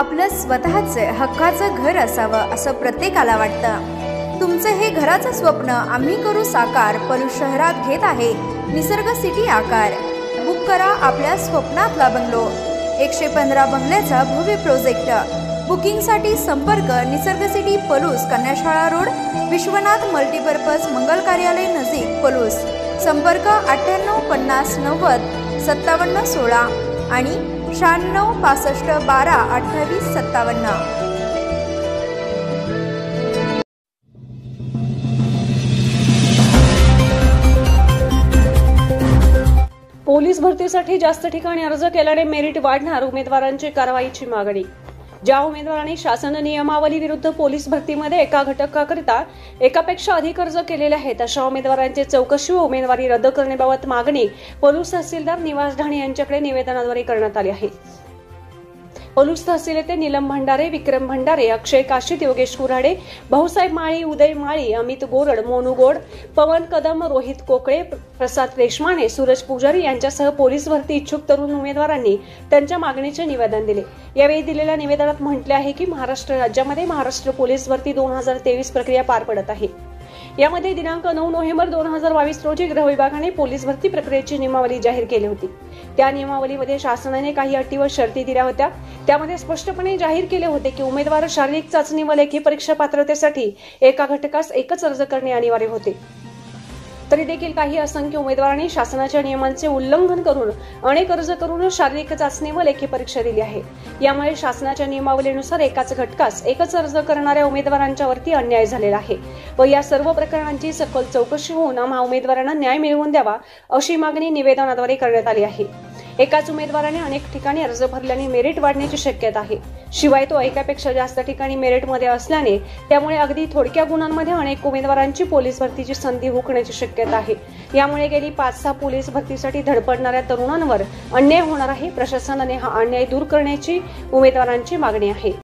आपलं स्वतःचं हक्काचं घर असावं असं प्रत्येकाला वाटतं. तुमचं हे घराचं स्वप्न आम्ही करू साकार पलूस शहरात घेत आहे निसर्ग सिटी आकार. बुक करा आपल्या स्वप्नातला बंगलो. एकशे पंधरा बंगल्याचा भव्य प्रोजेक्ट. बुकिंगसाठी संपर्क निसर्ग सिटी पलूस कन्याशाळा रोड विश्वनाथ मल्टीपर्पज मंगल कार्यालय नजीक पलूस. संपर्क अठ्ठ्याण्णव पन्नास नव्वद सत्तावन्न सोळा आणि शहाण्णव पासष्ट बारा अठ्ठावीस सत्तावन्न. पोलीस भरतीसाठी जास्त ठिकाणी अर्ज केल्याने मेरिट वाढणार उमेदवारांची कारवाईची मागणी ज्या उमेदवारांनी शासन नियमावली विरुद्ध पोलीस भरतीमध्ये एका घटकाकरिता एकापेक्षा अधिक अर्ज केलेले आहेत अशा उमेदवारांची चौकशी व उमेदवारी रद्द करण्याबाबत मागणी पोलीस तहसीलदार निवास ढाणे यांच्याकडे निवेदनाद्वारे करण्यात आली आहे. पलूस तहसील येथे नीलम भंडारे विक्रम भंडारे अक्षय काशीत योगेश कुऱ्हाडे भाऊसाहेब माळी उदय माळी अमित गोरड मोनू गोड पवन कदम रोहित कोकळे प्रसाद रेशमाने सूरज पुजारी यांच्यासह पोलीस भरती इच्छुक तरुण उमेदवारांनी त्यांच्या मागणीचे निवेदन दिले. यावेळी दिलेल्या निवेदनात म्हटले आहे की महाराष्ट्र राज्यामध्ये महाराष्ट्र पोलीस भरती दोन हजार तेवीस प्रक्रिया पार पडत आहे. यामध्ये दिनांक नऊ नोव्हेंबर दोन हजार बावीस रोजी गृह विभागाने पोलीस भरती प्रक्रियेची नियमावली जाहीर केली होती. त्या नियमावलीमध्ये शासनाने काही अटी व शर्ती दिल्या होत्या. त्यामध्ये स्पष्टपणे जाहीर केले होते की उमेदवार शारीरिक चाचणी व लेखी परीक्षा पात्रतेसाठी एका घटकास एकच अर्ज करणे अनिवार्य होते. तरी देखील काही असंख्य उमेदवारांनी शासनाच्या नियमांचे उल्लंघन करून अनेक अर्ज करून शारीरिक चाचणी व लेखी परीक्षा दिली आहे. यामुळे शासनाच्या नियमावलीनुसार एकाच घटकास एकच अर्ज करणाऱ्या उमेदवारांच्या वरती अन्याय झालेला आहे व या सर्व प्रकरणांची सखोल चौकशी होऊन आम्हा उमेदवारांना न्याय मिळवून द्यावा अशी मागणी निवेदनाद्वारे करण्यात आली आहे. एकाच उमेदवाराने अनेक ठिकाणी अर्ज भरल्याने मेरिट वाढण्याची शक्यता आहे. शिवाय तो एकापेक्षा जास्त ठिकाणी मेरिटमध्ये असल्याने त्यामुळे अगदी थोडक्या गुणांमध्ये अनेक उमेदवारांची पोलीस भरतीची संधी हुकण्याची शक्यता आहे. यामुळे गेली पाच सहा पोलीस भरतीसाठी धडपडणाऱ्या तरुणांवर अन्याय होणार आहे. प्रशासनाने हा अन्याय दूर करण्याची उमेदवारांची मागणी आहे.